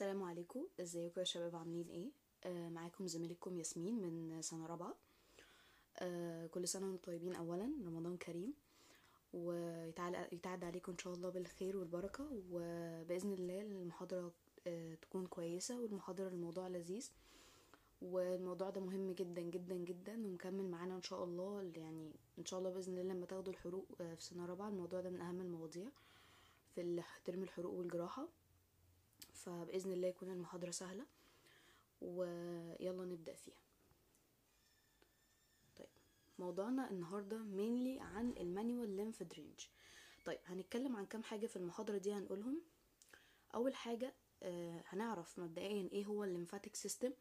السلام عليكم. ازيكم يا شباب؟ عاملين إيه؟ آه معاكم زميلتكم ياسمين من سنة رابعة. آه كل سنة وأنتم طيبين اولا رمضان كريم. ويتعاد عليكم إن شاء الله بالخير والبركة. وبإذن الله المحاضرة آه تكون كويسة والمحاضرة الموضوع لذيذ. والموضوع ده مهم جدا جدا جدا. ومكمل معانا إن شاء الله يعني إن شاء الله بإذن الله لما تاخدوا الحروق آه، في سنة رابعة الموضوع ده من أهم المواضيع في term الحروق والجراحة. فبإذن الله يكون المحاضرة سهلة. ويلا نبدأ فيها. طيب موضوعنا النهارده mainly عن ال manual lymph drainage طيب هنتكلم عن كام حاجة في المحاضرة دي هنقولهم. أول حاجة آه هنعرف مبدئيا إيه هو ال lymphatic system.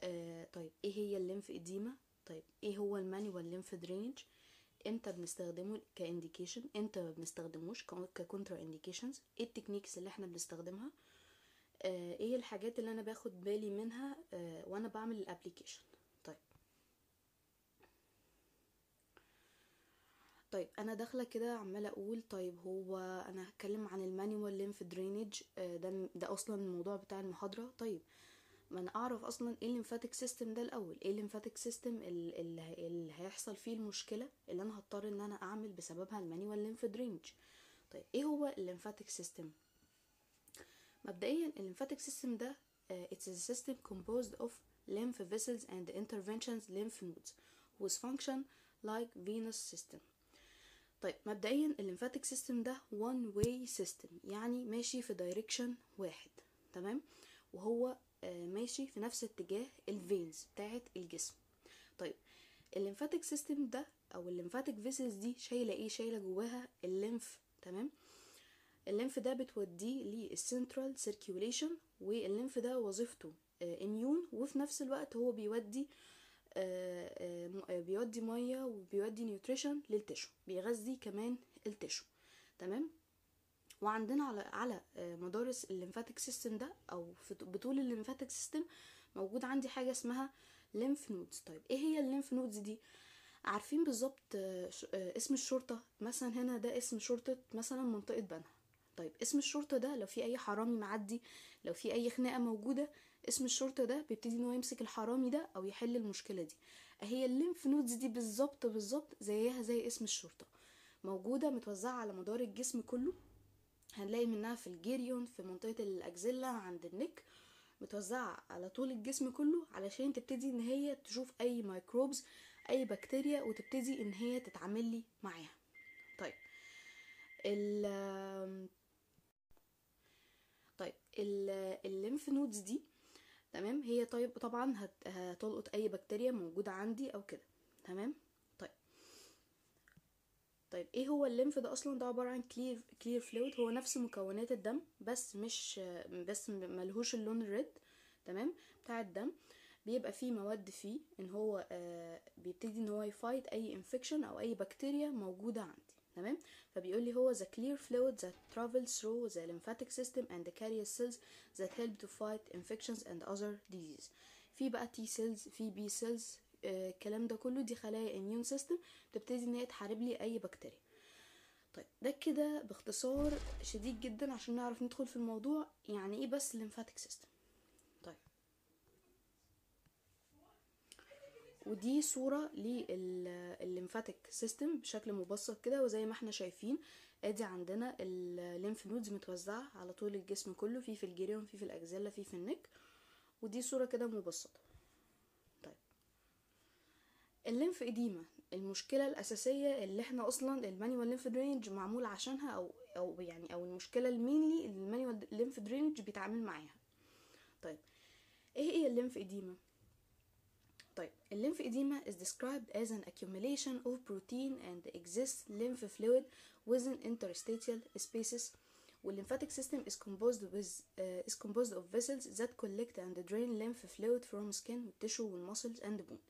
آه طيب إيه هي ال lymphedema؟ طيب إيه هو ال manual lymph drainage إمتى بنستخدمه ك indication؟ إمتى ما بنستخدموش ك contraindications إيه ال techniques اللي إحنا بنستخدمها؟ إيه الحاجات اللي أنا باخد بالي منها آه وأنا بعمل ال application؟ طيب. طيب أنا داخلة كده عمالة أقول طيب هو أنا هتكلم عن ال manual lymph drainage آه ده ده أصلا الموضوع بتاع المحاضرة؟ طيب ما أنا اعرف أصلا إيه ال lymphatic system ده الأول؟ إيه ال lymphatic system اللي, هيحصل فيه المشكلة اللي أنا هضطر ان أنا اعمل بسببها ال manual lymph drainage طيب إيه هو ال lymphatic system؟ مبدئيا ال lymphatic system ده uh, it's a system composed of lymph vessels and intervening lymph nodes whose function like venous system. طيب مبدئيا ال lymphatic system ده one way system يعني ماشي في direction واحد تمام؟ وهو ماشي في نفس اتجاه ال veins بتاعت الجسم. طيب ال lymphatic system ده أو ال lymphatic vessels دي شايلة إيه؟ شايلة جواها ال lymph تمام؟ ال lymph ده بتوديه لل central circulation وال lymph ده وظيفته immune وفي نفس الوقت هو بيودي بيودي مية وبيودي nutrition لل tissue بيغذي كمان ال tissue تمام؟ وعندنا على على مدار ال lymphatic system ده أو بطول ال lymphatic system موجود عندي حاجة اسمها lymph nodes طيب إيه هي ال lymph nodes دي؟ عارفين بالظبط قسم الشرطة؟ مثلا هنا ده قسم شرطة مثلا منطقة بنها. طيب قسم الشرطة ده لو في أي حرامي معدي لو في أي خناقة موجودة قسم الشرطة ده بيبتدي إن هو يمسك الحرامي ده أو يحل المشكلة دي. هي ال lymph nodes دي بالظبط بالظبط زيها زي قسم الشرطة. موجودة متوزعة على مدار الجسم كله. هنلاقي منها في ال groin في منطقة ال axilla عند ال neck متوزعة على طول الجسم كله علشان تبتدي إن هي تشوف أي microbes أي بكتيريا وتبتدي إن هي تتعامل لي معاها. طيب ال lymph nodes دي تمام؟ هي طيب طبعا هتلقط أي بكتيريا موجودة عندي أو كده تمام؟ طيب. إيه هو ال lymph ده أصلا؟ ده عبارة عن clear clear fluid هو نفس مكونات الدم بس مش بس ملهوش اللون ال red تمام؟ بتاع الدم. بيبقى فيه مواد فيه إن هو آه بيبتدي إن هو ي fight أي infection أو أي بكتيريا موجودة عندي. تمام؟ فبيقول لي هو the clear fluid that travels through the lymphatic system and carries cells that help to fight infections and other diseases في بقى T cells في B cells الكلام آه ده كله. دي خلايا immune system بتبتدي إن هي تحارب لي أي بكتيريا طيب ده كده باختصار شديد جدا عشان نعرف ندخل في الموضوع. يعني إيه بس ال lymphatic system ودي صورة لل lymphatic system بشكل مبسط كده وزي ما إحنا شايفين ادي عندنا ال lymph nodes متوزعة على طول الجسم كله في في ال groin في في ال axilla في في ال neck. ودي صورة كده مبسطة. ال lymphedema المشكلة الأساسية اللي إحنا أصلا ال manual lymph drainage معمول عشانها أو أو يعني أو المشكلة ال mainly اللي ال manual lymph drainage بيتعامل معاها. طيب. إيه هي ال lymphedema؟ طيب ال lymphedema is described as an accumulation of protein and excess lymph fluid within interstitial spaces وال lymphatic system is composed with uh, is composed of vessels that collect and drain lymph fluid from skin tissue وال muscles and bone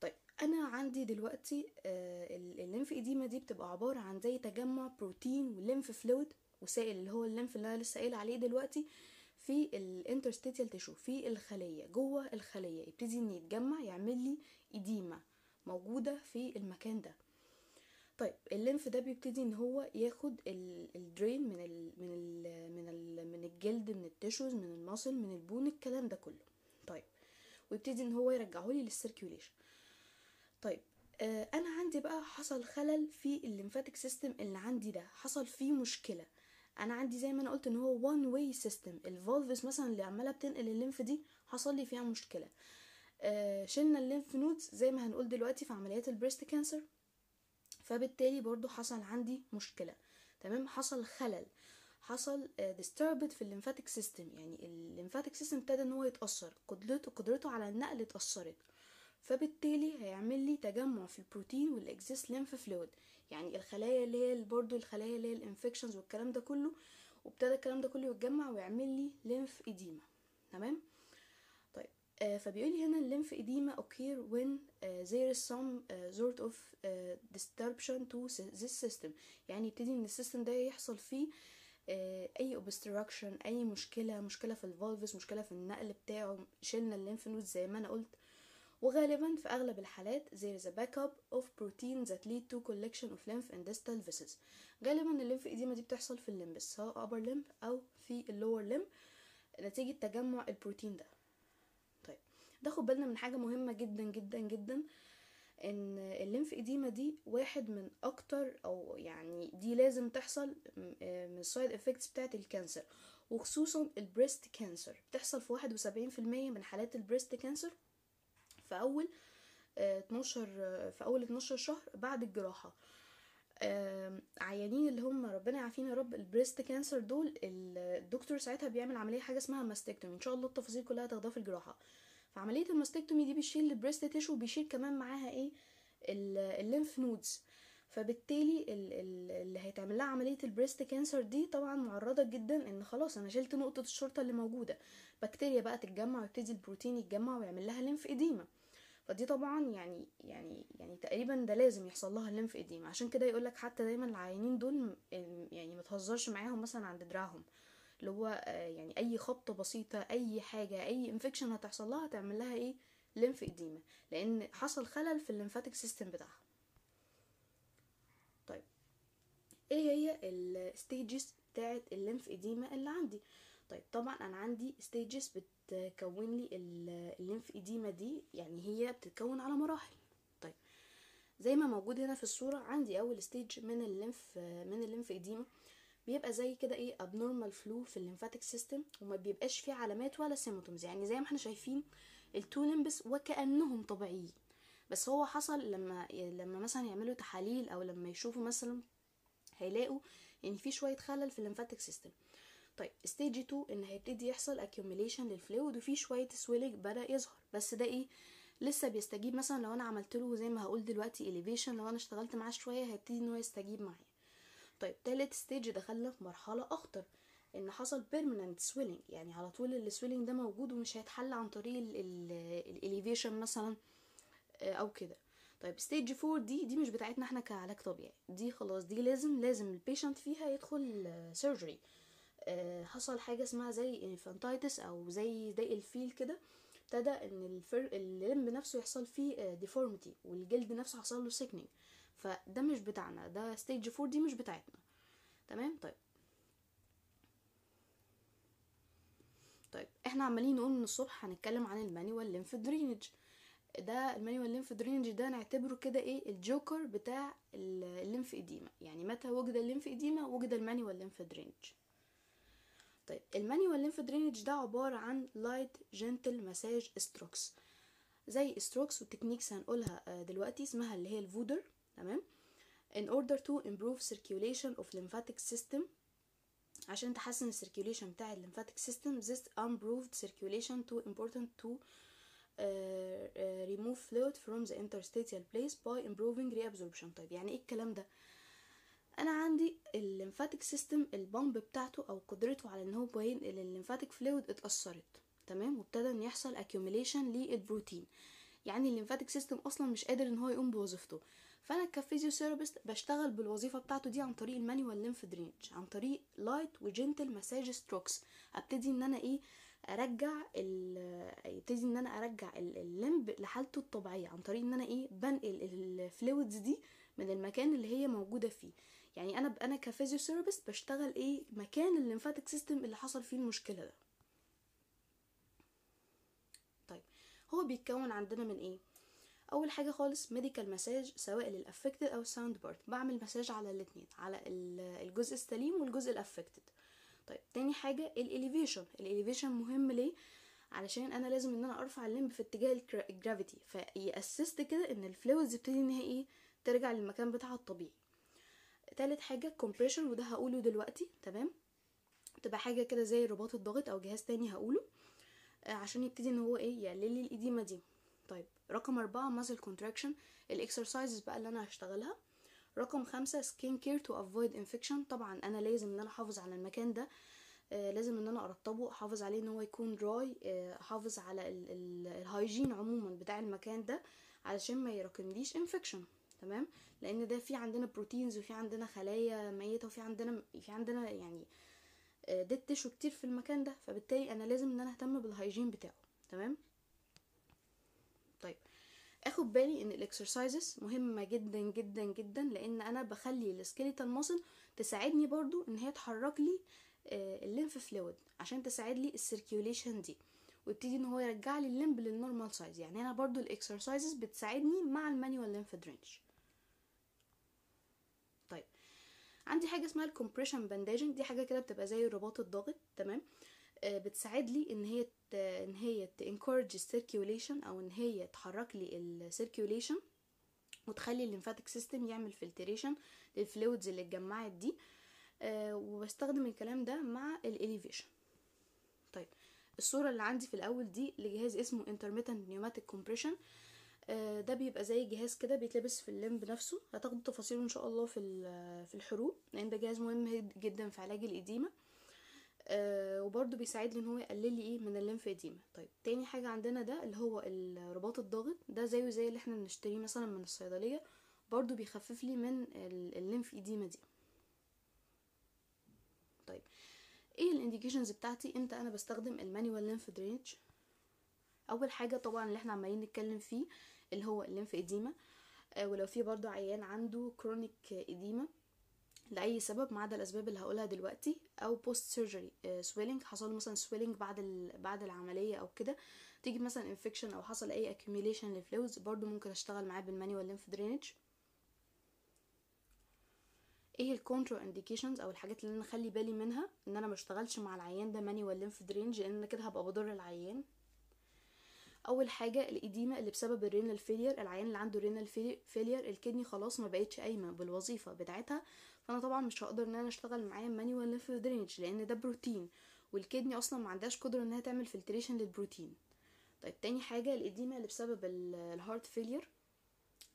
طيب أنا عندي دلوقتي آه ال lymphedema دي بتبقى عباره عن زي تجمع بروتين و lymph fluid وسائل اللي هو ال lymph اللي أنا لسه قايله عليه دلوقتي في ال interstitial tissue في الخلية جوه الخلية يبتدي ان يتجمع يعمل لي edema موجودة في المكان ده. طيب ال lymph ده بيبتدي إن هو ياخد ال drain من ال من ال من ال من الجلد من ال tissues من ال muscle من ال bone الكلام ده كله. طيب ويبتدي إن هو يرجعه لي لل circulation طيب آه أنا عندي بقى حصل خلل في ال lymphatic system اللي عندي ده حصل فيه مشكلة. أنا عندي زي ما أنا قلت إن هو one way system ال valves مثلا اللي عمالة بتنقل ال lymph دي حصل لي فيها مشكلة. آه شلنا ال lymph nodes زي ما هنقول دلوقتي في عمليات ال breast cancer. فبالتالي برضو حصل عندي مشكلة. تمام؟ حصل خلل. حصل disturbed في ال lymphatic system. يعني ال lymphatic system ابتدى إن هو يتأثر. قدرته قدرته على النقل اتأثرت. فبالتالي هيعمل لي تجمع في البروتين وال excess lymph fluid. يعني الخلايا اللي هي برضو الخلايا اللي هي ال infections والكلام ده كله وابتدى الكلام ده كله يتجمع ويعمل لي lymphedema تمام؟ طيب آه فبيقول لي هنا ال lymphedema occur when uh, there is some uh, sort of uh, disruption to this system. يعني يبتدي إن ال system ده يحصل فيه أي obstruction أي مشكلة مشكلة في ال valves مشكلة في النقل بتاعه شلنا ال lymph node زي ما أنا قلت. وغالبا في أغلب الحالات there is a backup of protein that lead to collection of lymph in distal vessels. غالبا ال lymphedema دي بتحصل في ال limbs سواء upper limb أو في ال lower limb نتيجة تجمع البروتين ده. طيب ناخد بالنا من حاجة مهمة جدا جدا جدا إن ال lymphedema دي واحد من أكتر أو يعني دي لازم تحصل من ال side effects بتاعت ال cancer وخصوصا ال breast cancer. بتحصل في واحد وسبعين في المية من حالات ال breast cancer. في أول 12 في أول 12 شهر بعد الجراحة. عيانين اللي هم ربنا يعافينا يا رب ال breast cancer دول الدكتور ساعتها بيعمل عملية حاجة اسمها mastectomy. إن شاء الله التفاصيل كلها تاخدها في الجراحة. فعملية ال mastectomy دي بيشيل ال breast tissue وبيشيل كمان معاها إيه؟ ال lymph nodes. فبالتالي اللي هيتعمل لها عملية ال breast cancer دي طبعا معرضة جدا إن خلاص أنا شلت نقطة الشرطة اللي موجودة. بكتيريا بقى تتجمع ويبتدي البروتين يتجمع ويعمل لها lymphedema فدي طبعا يعني يعني يعني تقريبا ده لازم يحصل لها ال lymphedema عشان كده يقول لك حتى دايما العيانين دول يعني ما تهزرش معاهم مثلا عند دراعهم. اللي هو يعني أي خبطة بسيطة أي حاجة أي infection هتحصل لها هتعمل لها إيه؟ lymphedema لأن حصل خلل في ال lymphatic system بتاعها طيب إيه هي ال stages بتاعه ال lymphedema اللي عندي؟ طيب طبعا أنا عندي stages بتكون لي ال lymphedema دي يعني هي بتتكون على مراحل. طيب زي ما موجود هنا في الصورة عندي أول stage من ال lymph من ال lymphedema بيبقى زي كده إيه abnormal flow في ال lymphatic system وما بيبقاش فيه علامات ولا symptoms يعني زي ما إحنا شايفين ال two limbs وكأنهم طبيعيين. بس هو حصل لما لما مثلا يعملوا تحاليل أو لما يشوفوا مثلا هيلاقوا ان في شوية خلل في ال lymphatic system طيب stage 2 إن هيبتدي يحصل accumulation لل fluid وفي شوية swelling بدأ يظهر. بس ده إيه؟ لسه بيستجيب. مثلا لو أنا عملت له زي ما هقول دلوقتي elevation لو أنا اشتغلت معاه شوية هيبتدي إن هو يستجيب معايا. طيب تالت stage دخلنا في مرحلة أخطر إن حصل permanent swelling. يعني على طول ال swelling ده موجود ومش هيتحل عن طريق ال elevation مثلا أو كده. طيب stage 4 دي دي مش بتاعتنا إحنا كعلاج طبيعي. دي خلاص دي لازم لازم ال patient فيها يدخل surgery حصل حاجة اسمها زي elephantiasis أو زي داء الفيل كده ابتدى إن الفر... ال limb نفسه يحصل فيه deformity والجلد نفسه حصل له thickening فده مش بتاعنا ده stage 4 دي مش بتاعتنا. تمام؟ طيب. طيب إحنا عمالين نقول من الصبح هنتكلم عن ال manual lymph drainage ده ال manual lymph drainage ده نعتبره كده إيه الجوكر بتاع ال lymphedema. يعني متى وجد ال lymphedema وجد ال manual lymph drainage. طيب ال manual lymph drainage ده عبارة عن light gentle massage strokes زي strokes وال techniques هنقولها دلوقتي اسمها اللي هي ال Vodder. تمام؟ in order to improve circulation of lymphatic system. عشان تحسن ال circulation بتاع ال lymphatic system this improved circulation too important to uh, remove fluid from the interstitial space by improving reabsorption. طيب يعني إيه الكلام ده؟ أنا عندي ال lymphatic system ال pump بتاعته أو قدرته على إن هو ينقل ال lymphatic fluid اتأثرت تمام؟ وابتدى إن يحصل accumulation للبروتين. يعني ال lymphatic system أصلا مش قادر إن هو يقوم بوظيفته. فأنا ك physiotherapist بشتغل بالوظيفة بتاعته دي عن طريق ال manual lymph drainage عن طريق light و gentle massage strokes أبتدي إن أنا إيه أرجع ابتدي إن أنا أرجع ال limb لحالته الطبيعية عن طريق إن أنا إيه بنقل ال fluids دي من المكان اللي هي موجودة فيه. يعني أنا أنا ك physiotherapist بشتغل إيه مكان ال lymphatic system اللي حصل فيه المشكلة ده. طيب هو بيتكون عندنا من إيه؟ أول حاجة خالص medical massage سواء لل affected أو ال sound part بعمل مساج على الاثنين على الجزء السليم والجزء ال affected طيب تاني حاجة ال elevation. ال elevation مهم ليه؟ علشان أنا لازم إن أنا أرفع الليمب في اتجاه الجرافيتي فيأسست كده إن ال fluids تبتدي إن هي إيه؟ ترجع للمكان بتاعها الطبيعي. تالت حاجة compression وده هقوله دلوقتي تمام؟ تبقى حاجة كده زي رباط الضغط أو جهاز تاني هقوله عشان يبتدي إن هو إيه؟ يقلل لي دي. طيب رقم أربعة muscle contraction. ال exercises بقى اللي أنا هشتغلها. رقم خمسة skin care to avoid infection. طبعا أنا لازم إن أنا أحافظ على المكان ده. آه لازم إن أنا أرطبه أحافظ عليه إن هو يكون dry آه أحافظ على ال hygiene عموما بتاع المكان ده علشان ما يراكمليش infection تمام؟ لأن ده في عندنا proteins وفي عندنا خلايا ميتة وفي عندنا في عندنا يعني dead tissue كتير في المكان ده. فبالتالي أنا لازم إن أنا أهتم بال hygiene بتاعه. تمام؟ أخد بالي إن ال exercises مهمة جدا جدا جدا لأن أنا بخلي ال skeletal muscle تساعدني برضو إن هي تحرك لي ال lymph fluid عشان تساعد لي ال circulation دي ويبتدي إن هو يرجع لي ال limb لل normal size يعني أنا برضو ال exercises بتساعدني مع ال manual lymph drainage طيب عندي حاجة اسمها ال compression bandaging دي حاجة كده بتبقى زي رباط الضغط تمام؟ آه بتساعد لي إن هي. إن هي ت encourage ال circulation أو إن هي تحرك لي ال circulation وتخلي ال lymphatic system يعمل filtration لل fluids اللي اتجمعت دي آه وبستخدم الكلام ده مع ال elevation طيب الصورة اللي عندي في الأول دي لجهاز اسمه intermittent pneumatic compression آه ده بيبقى زي جهاز كده بيتلبس في ال limb نفسه هتاخدوا تفاصيله إن شاء الله في في الحروق لأن ده جهاز مهم جدا في علاج ال edema آه وبرده بيساعد لي إن هو يقلل لي إيه من ال lymphedema طيب تاني حاجة عندنا ده اللي هو الرباط الضاغط. ده زيه زي اللي إحنا بنشتريه مثلا من الصيدلية برضو بيخفف لي من ال lymphedema دي. طيب إيه ال indications بتاعتي؟ إمتى أنا بستخدم ال manual lymph drainage أول حاجة طبعا اللي إحنا عمالين نتكلم فيه اللي هو ال lymphedema آه ولو في برضو عيان عنده chronic edema لأي سبب ما عدا الأسباب اللي هقولها دلوقتي أو post surgery swelling حصل مثلا swelling بعد بعد العملية أو كده. تيجي مثلا infection أو حصل أي accumulation لل fluids برضو ممكن أشتغل معاه بال manual lymph drainage إيه ال contraindications أو الحاجات اللي أنا أخلي بالي منها؟ إن أنا ما اشتغلش مع العيان ده manual lymph drainage لأن كده هبقى بضر العيان. أول حاجة ال edema اللي بسبب ال renal failure العيان اللي عنده renal failure ال kidney خلاص ما بقتش قايمة بالوظيفة بتاعتها. فانا طبعا مش هقدر إن أنا أشتغل معاه manual lymph drainage لأن ده بروتين وال kidney أصلا ما عندهاش قدرة إنها تعمل filtration للبروتين. طيب تاني حاجة ال edema اللي بسبب ال heart failure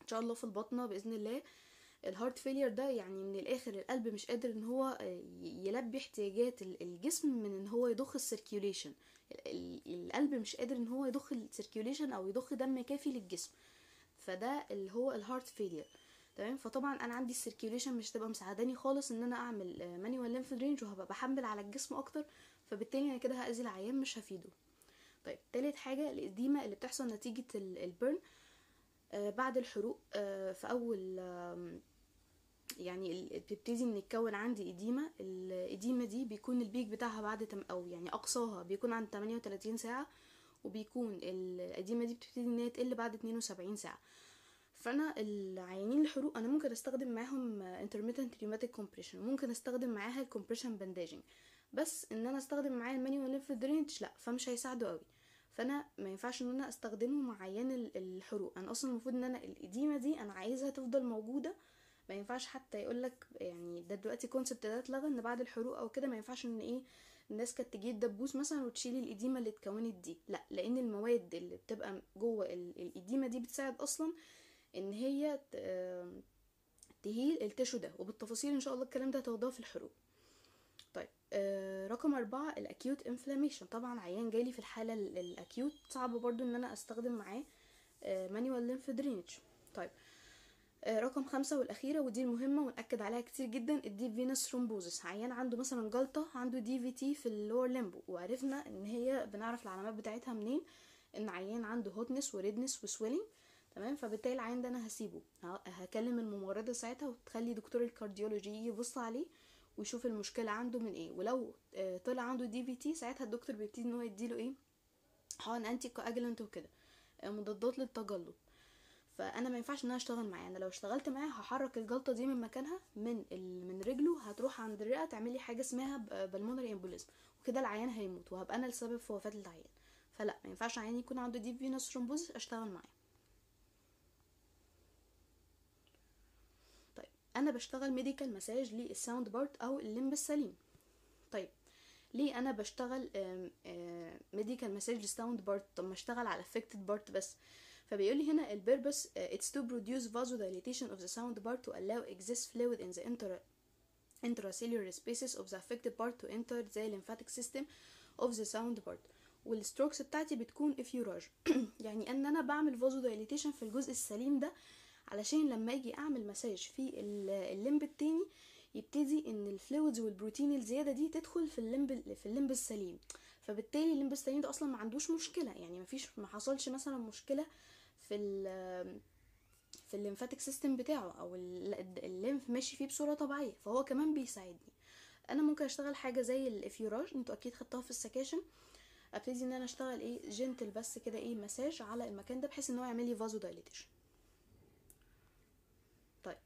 إن شاء الله في البطنة بإذن الله. ال heart failure ده يعني من الآخر القلب مش قادر إن هو يلبي احتياجات الجسم من إن هو يضخ ال circulation القلب مش قادر إن هو يضخ ال circulation أو يضخ دم كافي للجسم. فده اللي هو ال heart failure تمام؟ فطبعا أنا عندي ال circulation مش تبقى مساعداني خالص إن أنا أعمل manual lymph drainage وهبقى بحمل على الجسم أكتر فبالتالي أنا كده هأذي العيان مش هفيده. طيب تالت حاجة ال edema اللي بتحصل نتيجة ال burn آه بعد الحروق آه في أول يعني بتبتدي إن يتكون عندي edema ال edema دي بيكون ال peak بتاعها بعد تم أو يعني أقصاها بيكون عند 38 ساعة وبيكون ال edema دي بتبتدي إن هي تقل بعد 72 ساعة. فأنا العيانين الحروق أنا ممكن أستخدم معاهم intermittent pneumatic compression ممكن أستخدم معاها ال compression bandaging بس إن أنا أستخدم معاه ال manual lymph drainage لا فمش هيساعده قوي فأنا ما ينفعش إن أنا أستخدمه مع عيان الحروق. أنا أصلا المفروض إن أنا ال edema دي أنا عايزها تفضل موجودة. ما ينفعش حتى يقولك يعني ده دلوقتي concept ده اتلغى إن بعد الحروق أو كده ما ينفعش إن إيه الناس كانت تجيب دبوس مثلا وتشيل ال edema اللي اتكونت دي. لا لأن المواد اللي بتبقى جوه ال edema دي بتساعد أصلا إن هي ت heal ال tissue ده وبالتفاصيل إن شاء الله الكلام ده هتاخدوها في الحروق. طيب آه رقم أربعة ال acute inflammation طبعا عيان جالي في الحالة ال acute صعب برضو إن أنا أستخدم معاه manual lymph drainage طيب آه رقم خمسة والأخيرة ودي المهمة ونأكد عليها كتير جدا ال deep venous thrombosis عيان عنده مثلا جلطة عنده DVT في ال lower limb و وعرفنا إن هي بنعرف العلامات بتاعتها منين إن عيان عنده hotness و redness و swelling تمام؟ فبالتالي العيان ده أنا هسيبه. هكلم الممرضة ساعتها وتخلي دكتور ال cardiology يبص عليه ويشوف المشكلة عنده من إيه. ولو آه، طلع عنده DVT ساعتها الدكتور بيبتدي إن هو يديله إيه؟ حقن anticoagulant وكده آه، مضادات للتجلط. فأنا ما ينفعش إن أنا أشتغل معاه. أنا لو اشتغلت معاه هحرك الجلطة دي من مكانها من ال... من رجله هتروح عند الرئة تعمل لي حاجة اسمها pulmonary embolism وكده العيان هيموت وهبقى أنا السبب في وفاة العيان. فلا ما ينفعش عيان يكون عنده deep venous thrombosis أشتغل معاه طيب أنا بشتغل medical massage لل sound part أو ال limb السليم. طيب ليه أنا بشتغل medical massage لل sound part طب ما أشتغل على affected part بس. فبيقول لي هنا ال purpose uh, it's to produce vasodilation of the sound part to allow excess fluid in the intra intracellular spaces of the affected part to enter the lymphatic system of the sound part. وال strokes بتاعتي بتكون effleurage يعني إن أنا بعمل vasodilation في الجزء السليم ده علشان لما أجي أعمل مساج في ال- ال limb التاني يبتدي إن ال fluids والبروتين الزيادة دي تدخل في ال limb في ال limb السليم. فبالتالي ال limb السليم ده أصلا ما عندوش مشكلة. يعني ما فيش ما حصلش مثلا مشكلة في ال في ال lymphatic system بتاعه أو ال- ال lymph ماشي فيه بصورة طبيعية فهو كمان بيساعدني. أنا ممكن أشتغل حاجة زي ال effleurage أنتوا أكيد خدتوها في السكاشن. أبتدي إن أنا أشتغل إيه gentle بس كده إيه مساج على المكان ده بحيث إن هو يعمل لي vasodilation طيب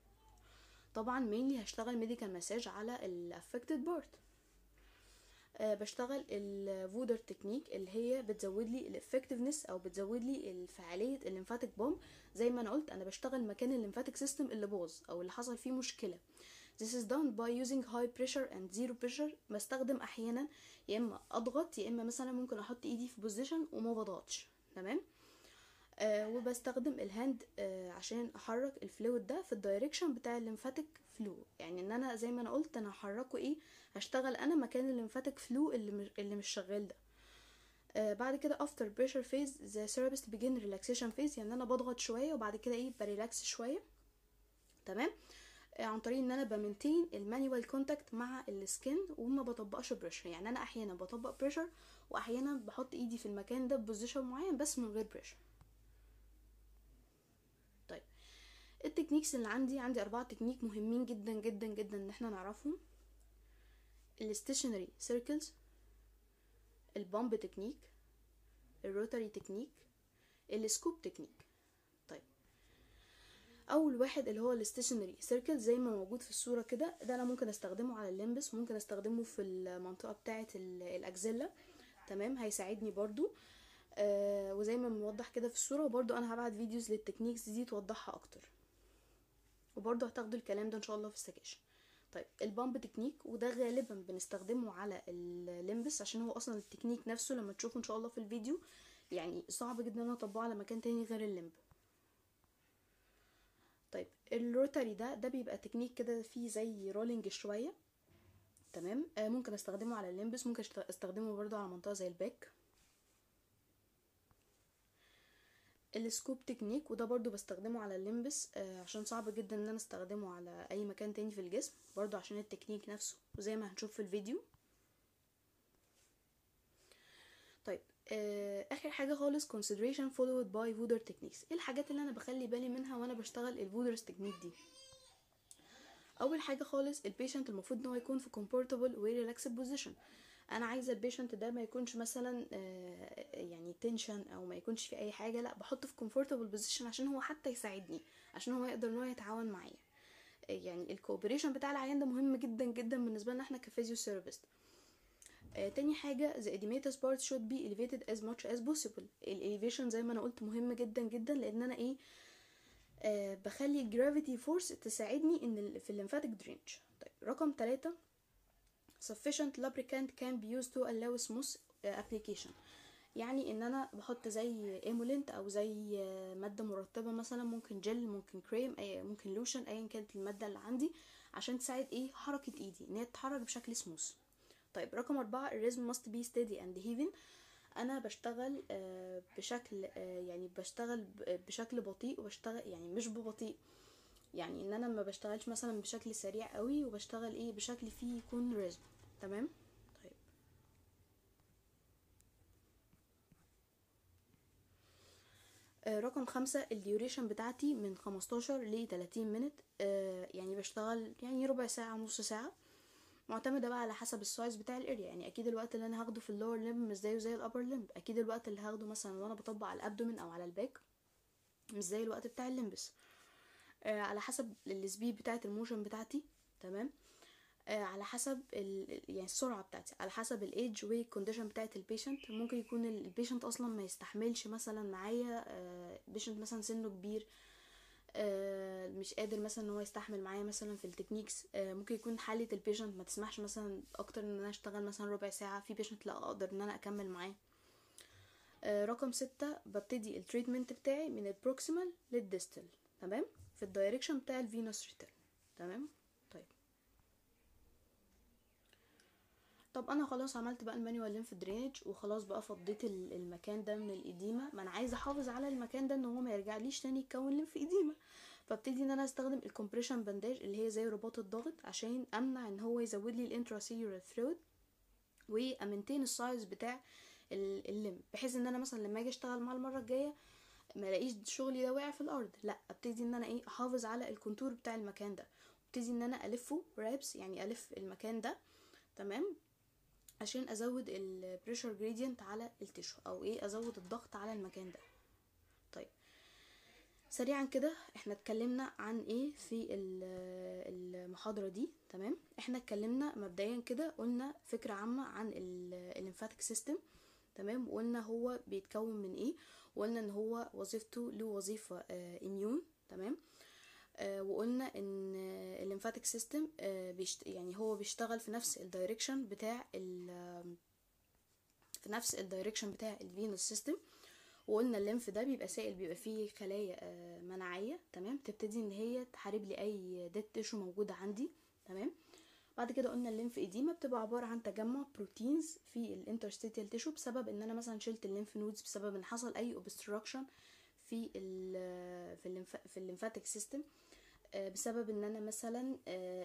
طبعا mainly هشتغل medical massage على ال affected part أه بشتغل ال Vodder technique اللي هي بتزود لي ال effectiveness أو بتزود لي الفعاليه ال lymphatic pump زي ما أنا قلت أنا بشتغل مكان ال lymphatic system اللي باظ أو اللي حصل فيه مشكلة. This is done by using high pressure and zero pressure. بستخدم أحيانا يا إما أضغط يا إما مثلا ممكن أحط إيدي في position وما بضغطش. تمام؟ آه وبستخدم ال hand آه عشان أحرك ال fluid ده في ال direction بتاع ال lymphatic flow. يعني إن أنا زي ما أنا قلت أنا هحركه إيه؟ هشتغل أنا مكان ال lymphatic flow اللي مش اللي مش شغال ده. آه بعد كده after pressure phase the therapist begin relaxation phase يعني أنا بضغط شوية وبعد كده إيه؟ ب relax شوية. تمام؟ آه عن طريق إن أنا ب maintain ال manual contact مع ال skin وما بطبقش pressure يعني أنا أحيانا بطبق pressure وأحيانا بحط إيدي في المكان ده ب position معين بس من غير pressure طيب ال techniques اللي عندي عندي أربعة تكنيك مهمين جدا جدا جدا إن إحنا نعرفهم. الستيشنري سيركلز البامب تكنيك الروتري تكنيك السكوب تكنيك. طيب. أول واحد اللي هو ال stationary circle زي ما موجود في الصورة كده ده أنا ممكن أستخدمه على ال limbs ممكن أستخدمه في المنطقة بتاعه ال axilla تمام؟ هيساعدني برضو. آه وزي ما موضح كده في الصورة وبرضو أنا هبعت videos لل techniques دي توضحها أكتر. وبرضو هتاخدوا الكلام ده إن شاء الله في السكاشن. طيب ال pump technique وده غالبا بنستخدمه على ال limbs عشان هو أصلا التكنيك نفسه لما تشوفه إن شاء الله في الفيديو يعني صعب جدا إن أنا أطبقه على مكان تاني غير ال limb. طيب ال rotary ده ده بيبقى تكنيك كده فيه زي rolling شوية. تمام؟ آه ممكن أستخدمه على ال limbs ممكن أستخدمه برضه على منطقة زي ال back. ال scoop technique وده برضو بستخدمه على ال limbs آه عشان صعب جدا إن أنا استخدمه على أي مكان تاني في الجسم برضو عشان التكنيك نفسه وزي ما هنشوف في الفيديو. طيب آه آخر حاجة خالص consideration followed by Vodder techniques. إيه الحاجات اللي أنا بخلي بالي منها وأنا بشتغل ال Vodder's technique دي؟ أول حاجة خالص ال patient المفروض إن هو يكون في comfortable و relaxed position. أنا عايزة ال patient ده ما يكونش مثلا يعني tension أو ما يكونش في أي حاجة لأ بحطه في comfortable position عشان هو حتى يساعدني عشان هو يقدر إن هو يتعاون معايا. يعني ال cooperation بتاع العيان ده مهم جدا جدا بالنسبة لنا إحنا ك physiotherapist آه تاني حاجة the edematous part should be elevated as much as possible. ال elevation زي ما أنا قلت مهم جدا جدا لأن أنا إيه آه بخلي ال gravity force تساعدني إن في ال lymphatic drainage طيب رقم ثلاثة sufficient lubricant can be used to allow smooth application. يعني إن أنا بحط زي emollient أو زي مادة مرطبة مثلا ممكن جل ممكن كريم أي ممكن لوشن ايا كانت المادة اللي عندي عشان تساعد إيه حركة إيدي إن هي تتحرك بشكل سموث طيب رقم أربعة ال rhythm must be steady and even. أنا بشتغل بشكل يعني بشتغل بشكل بطيء وبشتغل يعني مش ببطيء. يعني إن أنا ما بشتغلش مثلا بشكل سريع قوي وبشتغل إيه بشكل فيه يكون rhythm تمام؟ طيب. آه، رقم خمسة ال duration بتاعتي من 15 ل 30 minute آه، يعني بشتغل يعني ربع ساعة نص ساعة. معتمدة بقى على حسب ال size بتاع ال area يعني أكيد الوقت اللي أنا هاخده في ال lower limb مش زيه زي ال upper limb أكيد الوقت اللي هاخده مثلا وأنا بطبق على ال abdomen أو على ال back مش زي الوقت بتاع ال limbs آه على حسب ال speed بتاعت ال motion بتاعتي تمام؟ آه على حسب يعني السرعة بتاعتي على حسب ال age وال condition بتاعت ال patient ممكن يكون ال patient أصلا ما يستحملش مثلا معايا آه patient مثلا سنه كبير آه مش قادر مثلا إن هو يستحمل معايا مثلا في ال techniques آه ممكن يكون حالة ال patient ما تسمحش مثلا أكتر إن أنا أشتغل مثلا ربع ساعة في patient لا أقدر إن أنا أكمل معاه. آه رقم ستة ببتدي ال treatment بتاعي من ال proximal لل distal تمام؟ في ال direction بتاع ال venous return تمام؟ طيب. طب أنا خلاص عملت بقى ال manual lymph drainage وخلاص بقى فضيت المكان ده من ال edema. ما أنا عايزة أحافظ على المكان ده إن هو ما يرجعليش تاني يتكون lymphedema. فابتدي إن أنا أستخدم ال compression bandage اللي هي زي رباط الضغط عشان أمنع إن هو يزود لي ال intracellular fluid و maintain ال size بتاع ال limb بحيث إن أنا مثلا لما أجي أشتغل مع المرة الجاية ما الاقيش شغلي ده واقع في الأرض. لا ابتدي إن أنا إيه أحافظ على ال contour بتاع المكان ده. ابتدي إن أنا ألفه wraps يعني ألف المكان ده تمام؟ عشان أزود ال pressure gradient على ال tissue أو إيه أزود الضغط على المكان ده. طيب. سريعا كده إحنا اتكلمنا عن إيه في المحاضرة دي تمام؟ إحنا اتكلمنا مبدئيا كده قلنا فكرة عامة عن ال lymphatic system تمام؟ وقلنا هو بيتكون من إيه. وقلنا إن هو وظيفته له وظيفة immune تمام؟ آه وقلنا إن ال lymphatic system آه بيشت... يعني هو بيشتغل في نفس ال direction بتاع ال... في نفس ال direction بتاع ال venous system وقلنا ال lymph ده بيبقى سائل بيبقى فيه خلايا آه مناعية تمام؟ تبتدي إن هي تحارب لي أي dead tissue موجودة عندي تمام؟ بعد كده قلنا ال lymphedema بتبقى عبارة عن تجمع proteins في ال interstitial tissue بسبب إن أنا مثلا شلت ال lymph nodes بسبب إن حصل أي obstruction في ال في ال lymph في ال lymphatic system بسبب إن أنا مثلا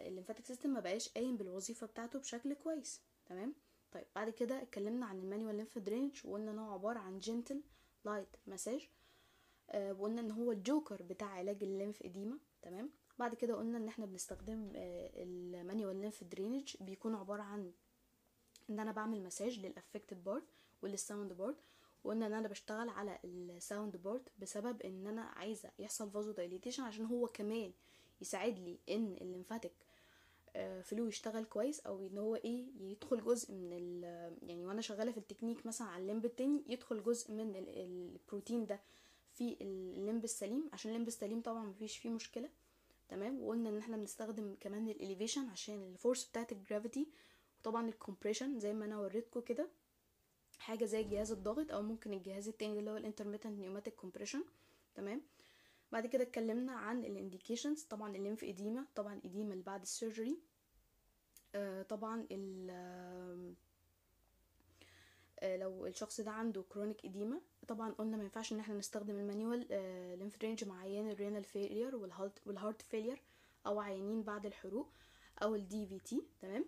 ال lymphatic system ما بقاش قايم بالوظيفة بتاعته بشكل كويس. تمام؟ طيب بعد كده اتكلمنا عن ال manual lymph drainage وقلنا إن هو عبارة عن gentle light massage وقلنا إن هو الجوكر بتاع علاج ال lymphedema. تمام؟ بعد كده قلنا إن إحنا بنستخدم ال manual lymph drainage. بيكون عبارة عن إن أنا بعمل massage لل affected part ولل sound part وقلنا إن أنا بشتغل على ال sound part بسبب إن أنا عايزة يحصل vasodilatation عشان هو كمان يساعد لي إن ال lymphatic flow يشتغل كويس أو إن هو إيه يدخل جزء من ال يعني وأنا شغالة في التكنيك مثلا على ال limb التاني يدخل جزء من البروتين ده في ال limb السليم. عشان ال limb السليم طبعا مفيش فيه مشكلة. تمام؟ وقلنا إن إحنا بنستخدم كمان ال elevation عشان ال force بتاعت ال gravity وطبعا ال compression زي ما أنا وريتكم كده حاجة زي جهاز الضغط أو ممكن الجهاز التاني اللي هو ال intermittent pneumatic compression تمام؟ بعد كده اتكلمنا عن ال indications طبعا ال lymphedema طبعا edema اللي بعد ال surgery آه طبعا ال لو الشخص ده عنده chronic edema طبعا قلنا ما ينفعش إن إحنا نستخدم ال manual آه lymph drainage مع عيان ال renal failure وال heart failure أو عيانين بعد الحروق أو ال DVT تمام؟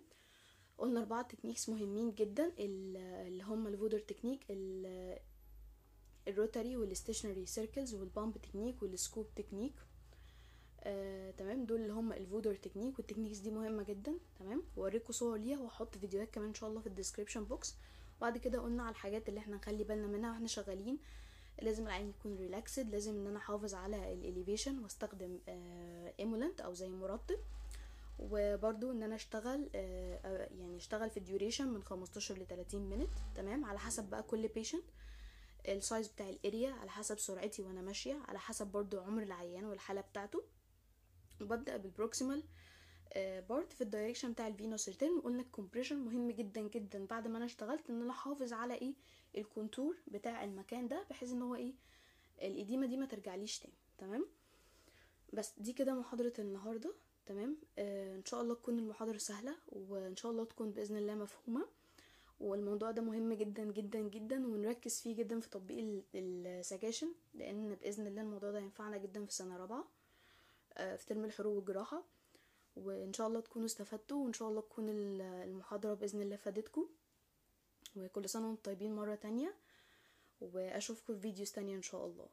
قلنا أربعة techniques مهمين جدا اللي هم الفودر تكنيك الروتاري والستيشنري سيركلز والبامب تكنيك والسكوب تكنيك آه، تمام؟ دول اللي هم ال Vodder technique وال techniques دي مهمة جدا تمام؟ وأوريكم صور ليها واحط فيديوهات كمان إن شاء الله في ال description box وبعد كده قلنا على الحاجات اللي إحنا نخلي بالنا منها وإحنا شغالين. لازم العيان يكون relaxed لازم إن أنا أحافظ على ال elevation واستخدم emollient أو زي مرطب. وبرضو إن أنا أشتغل آه يعني أشتغل في ال duration من 15 ل 30 minute تمام؟ على حسب بقى كل patient ال size بتاع ال area على حسب سرعتي وأنا ماشية على حسب برضو عمر العيان والحالة بتاعته. وببدأ بال proximal part في ال direction بتاع ال venous return وقلنا ال compression مهم جدا جدا بعد ما أنا اشتغلت إن أنا أحافظ على إيه؟ ال contour بتاع المكان ده بحيث إن هو إيه؟ ال edema دي ما ترجعليش تاني. تمام؟ بس دي كده محاضرة النهارده. تمام؟ آه إن شاء الله تكون المحاضرة سهلة وإن شاء الله تكون بإذن الله مفهومة. والموضوع ده مهم جدا جدا جدا ونركز فيه جدا في تطبيق ال sections لأن بإذن الله الموضوع ده ينفعنا جدا في سنة رابعة آه في ترم الحروب والجراحة. وإن شاء الله تكونوا استفدتوا وإن شاء الله تكون المحاضرة بإذن الله فادتكم. وكل سنة وأنتم طيبين مرة تانية. وأشوفكم في فيديوز تانية إن شاء الله.